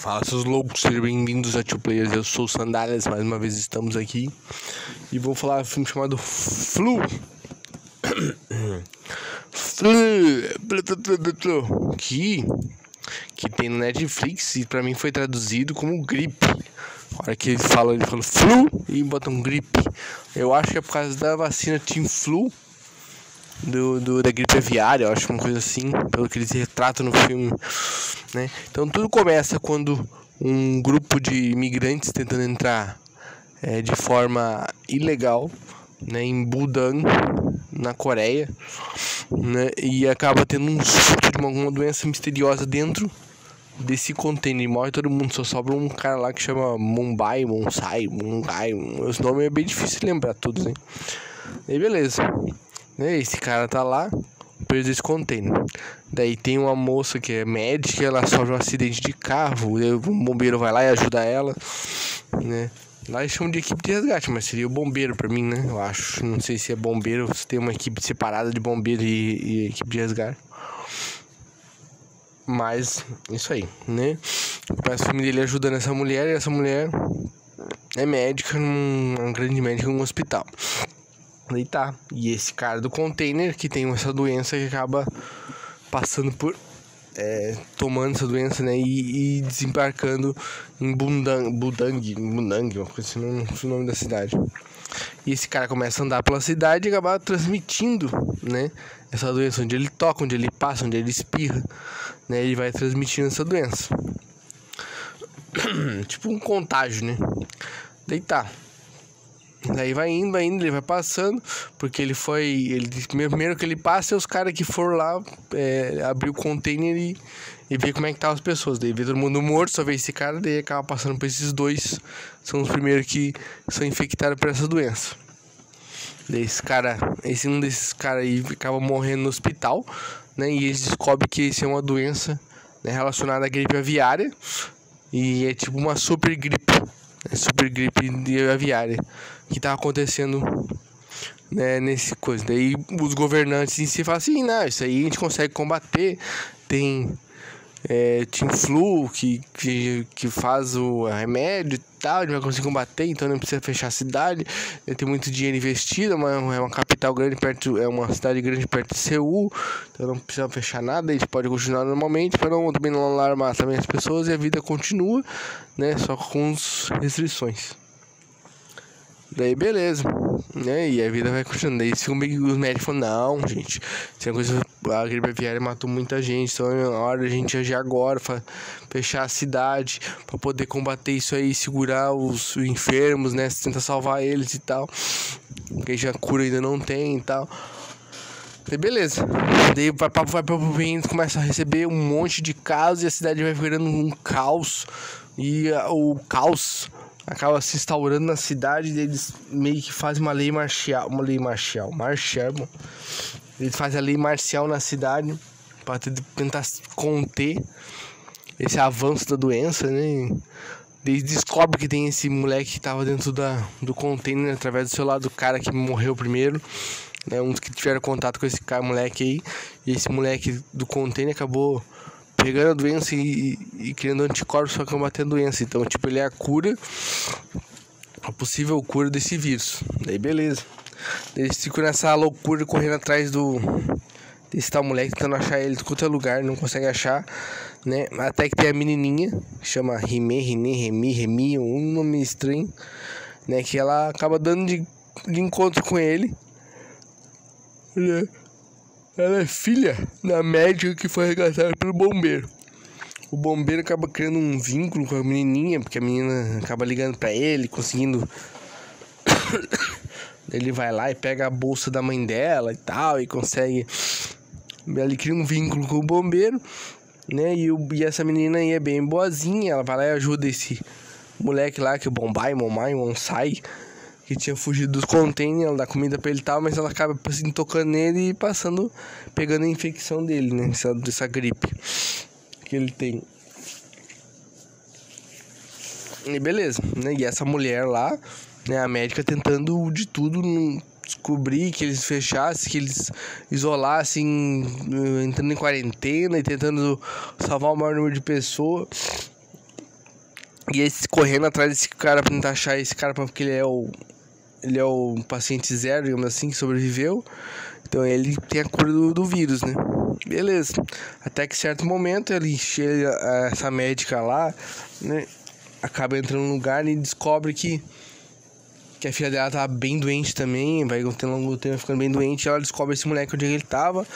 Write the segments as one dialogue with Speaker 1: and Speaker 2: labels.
Speaker 1: Fala seus loucos, sejam bem-vindos a Two Players. Eu sou o Sandálias, mais uma vez estamos aqui e vou falar um filme chamado Flu. Flu, que que tem no Netflix e pra mim foi traduzido como gripe. A hora que ele fala, ele fala flu e bota um gripe. Eu acho que é por causa da vacina Team Flu do, do, da gripe aviária, eu acho uma coisa assim, pelo que eles retratam no filme, né? Então tudo começa quando um grupo de imigrantes tentando entrar é, de forma ilegal, né, em Budan, na Coreia, né, e acaba tendo um surto de uma, uma doença misteriosa dentro desse container morre todo mundo, só sobra um cara lá que chama Mumbai, Monsai, Mungai, os nomes é bem difícil lembrar todos, hein? E beleza. Né? Esse cara tá lá, preso esse container. Daí tem uma moça que é médica, ela sofre um acidente de carro, o bombeiro vai lá e ajuda ela, né? Lá eles chamam de equipe de resgate, mas seria o bombeiro pra mim, né? Eu acho. Não sei se é bombeiro se tem uma equipe separada de bombeiro e, e equipe de resgate. Mas, isso aí, né? O filme dele ajudando essa mulher e essa mulher é médica, num, uma grande médica um hospital. Aí tá. E esse cara do container que tem essa doença que acaba passando por. É, tomando essa doença, né? E, e desembarcando em Bundang, Budang, Budang, uma coisa assim, não sei o nome da cidade. E esse cara começa a andar pela cidade e acaba transmitindo, né? Essa doença, onde ele toca, onde ele passa, onde ele espirra, né? Ele vai transmitindo essa doença. tipo um contágio, né? Daí tá. Daí vai indo, vai indo, ele vai passando, porque ele foi. Ele, primeiro que ele passa, é os caras que foram lá é, abrir o container e, e ver como é que tá as pessoas. Daí vê todo mundo morto, só vê esse cara, daí acaba passando por esses dois. São os primeiros que são infectados por essa doença. Daí esse cara, esse um desses caras aí acaba morrendo no hospital, né? E eles descobrem que isso é uma doença né, relacionada à gripe aviária. E é tipo uma super gripe. Né, super gripe aviária que tá acontecendo né, nesse coisa. Daí os governantes em si falam assim, não, isso aí a gente consegue combater, tem é, Team Flu que, que, que faz o remédio e tal, gente vai conseguir combater, então não precisa fechar a cidade, tem muito dinheiro investido, é uma, é uma capital grande perto, é uma cidade grande perto de Seul, então não precisa fechar nada, gente pode continuar normalmente para não também não alarmar também as pessoas e a vida continua, né, só com restrições. Daí beleza, né? E a vida vai continuando. Daí ficam meio os médicos falam, não, gente, a coisa. A gripe aviária matou muita gente, então é hora a gente agir agora, fechar a cidade para poder combater isso aí, segurar os enfermos, né? Tentar salvar eles e tal. Porque já cura ainda não tem e tal. Daí beleza. Daí vai para vai pro começa a receber um monte de casos e a cidade vai virando um caos. E o caos acaba se instaurando na cidade, eles meio que fazem uma lei marcial, uma lei marcial, marcial, eles fazem a lei marcial na cidade para tentar conter esse avanço da doença, né? Eles descobrem que tem esse moleque que estava dentro da, do container através do celular do cara que morreu primeiro. Né? Uns que tiveram contato com esse cara, moleque aí. E esse moleque do container acabou pegando a doença e, e criando anticorpos para combater a doença. Então, tipo, ele é a cura, a possível cura desse vírus. Daí, beleza. Eles ficam nessa loucura correndo atrás do. desse tal moleque, tentando achar ele de qualquer lugar, não consegue achar, né? Até que tem a menininha, que chama Rime, Rine, Remi, Remi, um nome estranho, né? Que ela acaba dando de, de encontro com ele. Né? Ela é filha da médica que foi resgatada pelo bombeiro. O bombeiro acaba criando um vínculo com a menininha, porque a menina acaba ligando para ele, conseguindo. ele vai lá e pega a bolsa da mãe dela e tal, e consegue. Ele cria um vínculo com o bombeiro, né? E, o, e essa menina aí é bem boazinha, ela vai lá e ajuda esse moleque lá, que o Bombay, Momai, Monsai que tinha fugido dos containers, ela dá comida pra ele e tal, mas ela acaba assim, tocando nele e passando, pegando a infecção dele, né? Essa, dessa gripe que ele tem. E beleza, né? E essa mulher lá, né? A médica tentando de tudo descobrir que eles fechassem, que eles isolassem, entrando em quarentena e tentando salvar o maior número de pessoas. E eles correndo atrás desse cara pra tentar achar esse cara porque ele é o. Ele é o paciente zero, digamos assim, que sobreviveu. Então ele tem a cura do, do vírus, né? Beleza. Até que certo momento ele chega, essa médica lá, né? Acaba entrando no lugar e descobre que que a filha dela tava bem doente também, vai tendo longo tempo ficando bem doente, ela descobre esse moleque onde ele tava.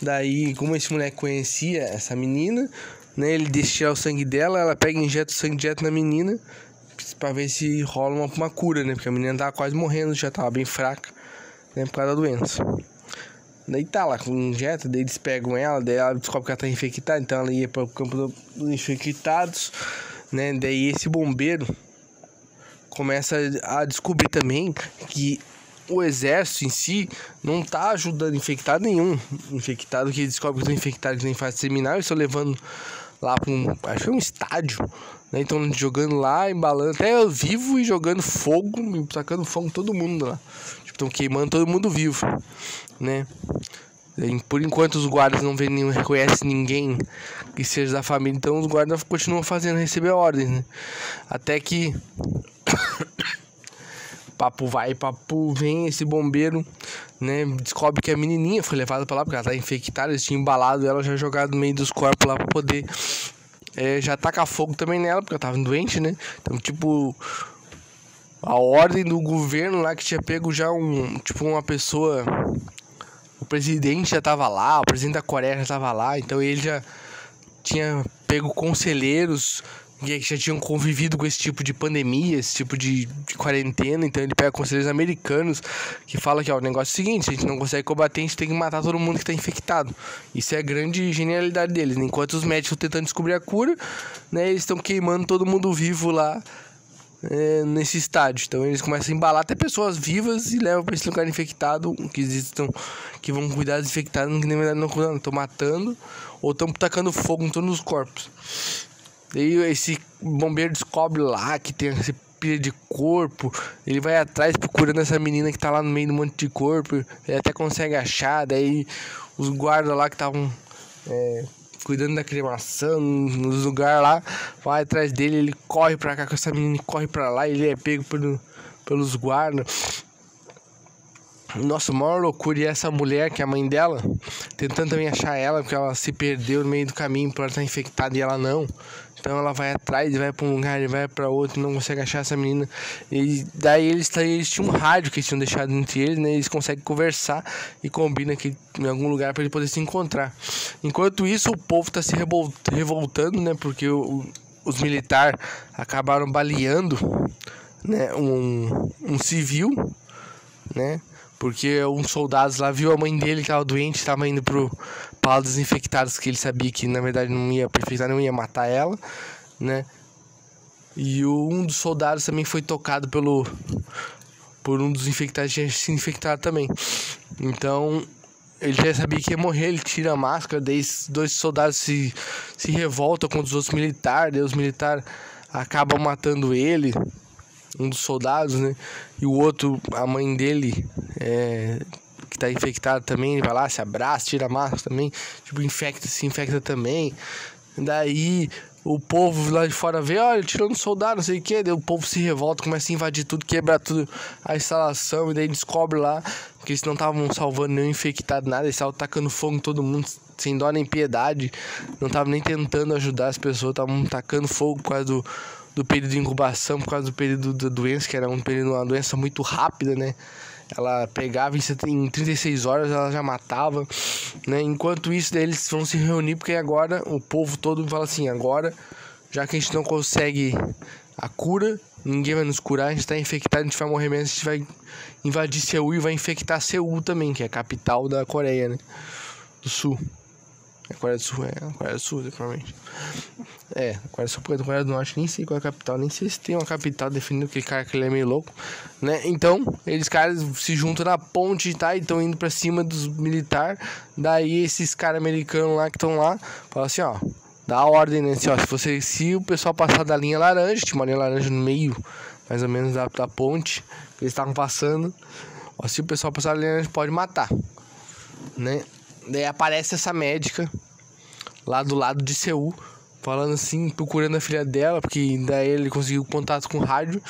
Speaker 1: Daí, como esse moleque conhecia essa menina, né, ele deixa o sangue dela, ela pega e injeta o sangue direto na menina para ver se rola uma, uma cura, né? Porque a menina tava quase morrendo, já tava bem fraca, né, por causa da doença. Daí tá lá, injeta, daí eles pegam ela, daí ela descobre que ela tá infectada, então ela ia para o campo dos infectados, né? Daí esse bombeiro começa a descobrir também que o exército em si não tá ajudando infectado nenhum. Infectado que descobre que estão infectados em fase terminal e estão levando lá para um. Acho que um estádio. Né? Então jogando lá, embalando, até vivo e jogando fogo, sacando fogo todo mundo lá. Estão tipo, queimando todo mundo vivo. Né? Por enquanto os guardas não vêem, não reconhecem ninguém que seja da família, então os guardas continuam fazendo receber ordens, né? Até que papo vai, papo vem, esse bombeiro, né, descobre que a menininha foi levada para lá porque ela tá infectada, eles tinham embalado ela já jogado no meio dos corpos lá para poder é, já tacar fogo também nela, porque ela tava doente, né? Então, tipo, a ordem do governo lá que tinha pego já um, tipo, uma pessoa o presidente já tava lá, o presidente da Coreia já tava lá, então ele já tinha pego conselheiros que já tinham convivido com esse tipo de pandemia, esse tipo de, de quarentena, então ele pega conselheiros americanos que fala que ó, o negócio é o seguinte, se a gente não consegue combater, a gente tem que matar todo mundo que está infectado. Isso é a grande genialidade deles. Enquanto os médicos estão tentando descobrir a cura, né, eles estão queimando todo mundo vivo lá é, nesse estádio. Então eles começam a embalar até pessoas vivas e levam para esse lugar infectado, que existam, que vão cuidar dos infectados, que na verdade não estão matando ou estão tacando fogo em todos os corpos. Daí esse bombeiro descobre lá que tem esse pilha de corpo. Ele vai atrás procurando essa menina que tá lá no meio do monte de corpo. Ele até consegue achar. Daí os guardas lá que estavam é, cuidando da cremação, nos lugares lá, vai atrás dele. Ele corre pra cá com essa menina, corre pra lá. Ele é pego pelo, pelos guardas. Nossa, maior loucura. E essa mulher, que é a mãe dela, tentando também achar ela, porque ela se perdeu no meio do caminho por ela estar infectada e ela não. Então ela vai atrás, vai para um lugar, vai para outro, não consegue achar essa menina. E daí eles, eles tinham um rádio que eles tinham deixado entre eles, né? Eles conseguem conversar e combinam aqui em algum lugar para ele poder se encontrar. Enquanto isso, o povo está se revoltando, né? Porque o, os militares acabaram baleando, né? Um, um civil, né? Porque um soldado lá viu a mãe dele que estava doente, estava indo pro pau dos infectados, que ele sabia que na verdade não ia perfeitar, não ia matar ela, né? E um dos soldados também foi tocado pelo por um dos infectados tinha se infectado também. Então, ele já sabia que ia morrer, ele tira a máscara, daí dois soldados se, se revoltam contra os outros militares, daí os militares acabam matando ele, um dos soldados, né? E o outro, a mãe dele, é, que tá infectada também, ele vai lá, se abraça, tira a máscara também, tipo, infecta, se infecta também. Daí o povo lá de fora vê, olha, tirando soldado, não sei o que, daí o povo se revolta, começa a invadir tudo, quebra tudo a instalação, e daí descobre lá que eles não estavam salvando nenhum infectado, nada, eles estavam tacando fogo em todo mundo, sem dó nem piedade, não estavam nem tentando ajudar as pessoas, estavam tacando fogo por causa do do período de incubação por causa do período da doença, que era um período, uma doença muito rápida, né? Ela pegava em 36 horas, ela já matava, né? Enquanto isso, eles vão se reunir, porque agora o povo todo fala assim: agora, já que a gente não consegue a cura, ninguém vai nos curar, a gente tá infectado, a gente vai morrer mesmo, a gente vai invadir Seul e vai infectar Seul também, que é a capital da Coreia, né? Do Sul. É Coreia do Sul, é a Coreia do Sul, provavelmente. É, a Coreia do Sul, porque a Coreia do Norte nem sei qual é a capital, nem sei se tem uma capital definindo que cara que ele é meio louco, né? Então, eles caras se juntam na ponte, tá? E estão indo pra cima dos militares. Daí esses caras americanos lá que estão lá, falam assim, ó, dá ordem, né? Assim, ó, se você, se o pessoal passar da linha laranja, tinha uma linha laranja no meio, mais ou menos da, da ponte, que eles estavam passando, ó, se o pessoal passar da linha laranja, pode matar, né? Daí aparece essa médica lá do lado de Seul falando assim, procurando a filha dela, porque daí ele conseguiu contato com o rádio,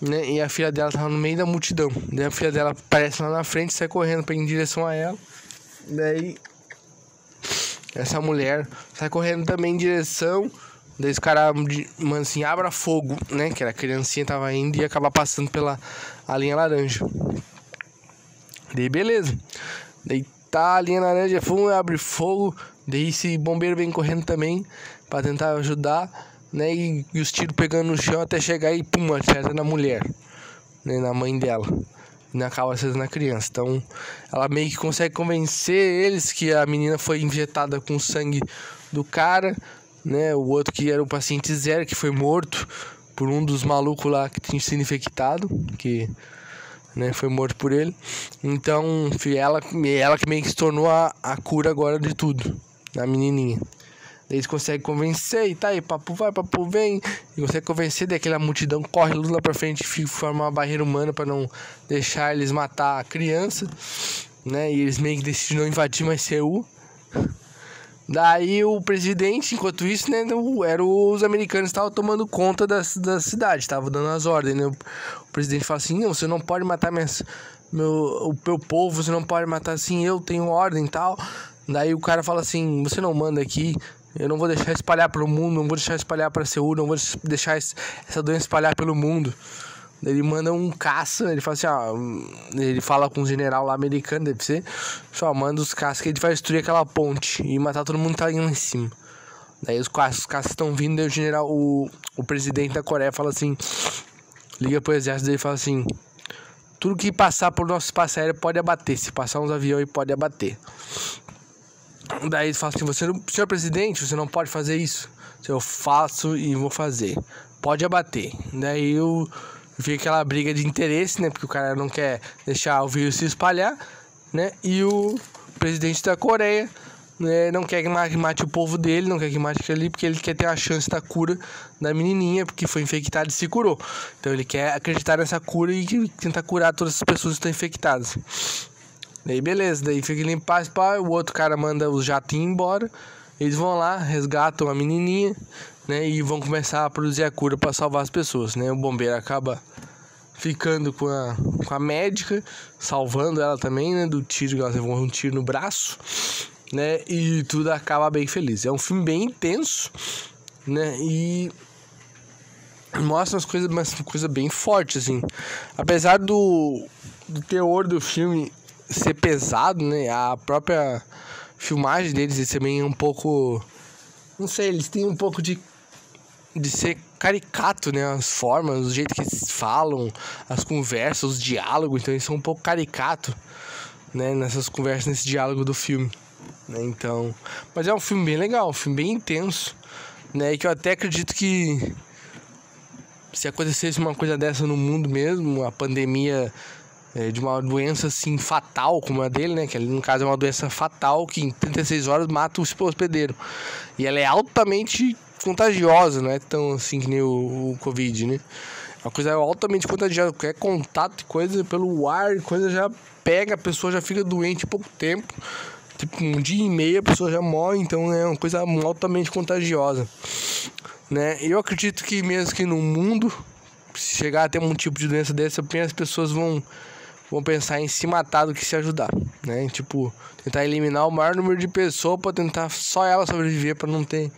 Speaker 1: né? E a filha dela tava no meio da multidão. Daí a filha dela aparece lá na frente, sai correndo para ir em direção a ela. Daí essa mulher sai correndo também em direção. Daí os caras, mano, assim, abra fogo, né? Que era a criancinha tava indo e ia acabar passando pela a linha laranja. Daí beleza. Daí tá a linha laranja, fumo, abre fogo. Daí esse bombeiro vem correndo também para tentar ajudar, né? E, e, os tiros pegando no chão até chegar e pum, acerta na mulher, né? Na mãe dela. E na acaba sendo na criança. Então ela meio que consegue convencer eles que a menina foi injetada com sangue do cara, né? O outro que era o paciente zero, que foi morto por um dos malucos lá que tinha sido infectado, que né, foi morto por ele. Então, ela, ela que meio que se tornou a, a cura agora de tudo, a menininha. Eles conseguem convencer e tá aí, papo vai, papo vem. E consegue convencer, daí aquela multidão corre lá pra frente e forma uma barreira humana para não deixar eles matar a criança, né? E eles meio que decidem não invadir mais Seul. Daí o presidente, enquanto isso, né, era os americanos estavam tomando conta da, da cidade, estavam dando as ordens, né? O presidente fala assim, não, você não pode matar minhas, meu, o meu povo, você não pode matar assim, eu tenho ordem e tal. Daí o cara fala assim, você não manda aqui, eu não vou deixar espalhar pelo mundo, não vou deixar espalhar para Seul, não vou deixar essa doença espalhar pelo mundo. Ele manda um caça, ele fala assim, ó, ele fala com um general lá americano, deve ser, só manda os caças que ele vai destruir aquela ponte e matar todo mundo que tá indo em cima. Daí os caças estão vindo, daí o general, o, o presidente da Coreia fala assim, liga pro exército dele e fala assim, tudo que passar por nosso espaço aéreo pode abater, se passar uns aviões pode abater. Daí ele fala assim: você, senhor presidente, você não pode fazer isso. Eu faço e vou fazer. Pode abater. Daí eu vi aquela briga de interesse, né? Porque o cara não quer deixar o vírus se espalhar, né? E o presidente da Coreia né, não quer que mate o povo dele, não quer que mate ali, porque ele quer ter a chance da cura da menininha, porque foi infectada e se curou. Então ele quer acreditar nessa cura e tentar curar todas as pessoas que estão infectadas. Daí beleza, daí fica limpar pá, o outro cara manda os jatinhos embora. Eles vão lá, resgatam a menininha, né? E vão começar a produzir a cura para salvar as pessoas, né? O bombeiro acaba ficando com a, com a médica, salvando ela também, né? Do tiro, ela levou um tiro no braço, né? E tudo acaba bem feliz. É um filme bem intenso, né? E mostra umas coisas, umas coisas bem fortes, assim. Apesar do, do teor do filme ser pesado, né? A própria filmagem deles também é um pouco. Não sei, eles têm um pouco de. de ser caricato, né? As formas, o jeito que eles falam, as conversas, os diálogos, então eles são um pouco caricato, né? Nessas conversas, nesse diálogo do filme. Né? Então. Mas é um filme bem legal, um filme bem intenso, né? E que eu até acredito que. Se acontecesse uma coisa dessa no mundo mesmo, a pandemia é, de uma doença assim fatal como a dele, né? Que no caso é uma doença fatal que em 36 horas mata o hospedeiro. E ela é altamente contagiosa, não é tão assim que nem o, o Covid, né? É uma coisa altamente contagiosa, qualquer contato coisa pelo ar, coisa já pega, a pessoa já fica doente em pouco tempo. Tipo, um dia e meio a pessoa já morre, então é uma coisa altamente contagiosa. Né? Eu acredito que mesmo que no mundo, se chegar a ter um tipo de doença dessa, as pessoas vão vão pensar em se matar do que se ajudar, né? Tipo, tentar eliminar o maior número de pessoas para tentar só ela sobreviver para não ter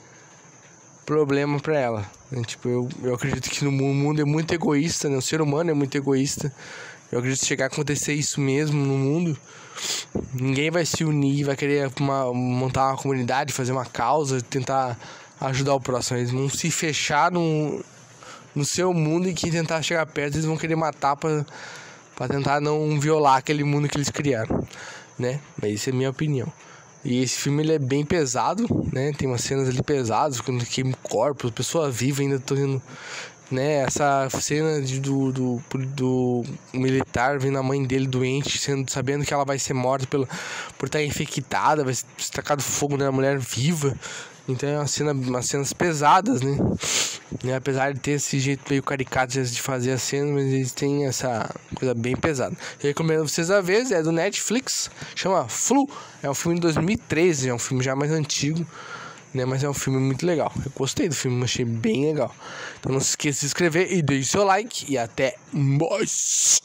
Speaker 1: problema para ela. Né? Tipo, eu, eu acredito que no mundo é muito egoísta, né? O ser humano é muito egoísta. Eu acredito que chegar a acontecer isso mesmo no mundo, ninguém vai se unir, vai querer uma, montar uma comunidade, fazer uma causa, tentar ajudar o próximo. Eles vão se fechar no, no seu mundo e que tentar chegar perto, eles vão querer matar para para tentar não violar aquele mundo que eles criaram, né? Mas isso é minha opinião. E esse filme ele é bem pesado, né? Tem umas cenas ali pesadas, quando queima corpos, pessoa viva ainda tô vendo, né? Essa cena de, do, do, do militar vendo a mãe dele doente, sendo, sabendo que ela vai ser morta pelo, por estar infectada, vai ser tacado fogo na mulher viva. Então é uma cena, umas cenas pesadas, né? né? Apesar de ter esse jeito meio caricato de fazer a cena, mas eles têm essa coisa bem pesada. Eu recomendo vocês a ver, é do Netflix, chama Flu. É um filme de 2013, é um filme já mais antigo. Né? Mas é um filme muito legal. Eu gostei do filme, achei bem legal. Então não se esqueça de se inscrever e deixe seu like. E até mais!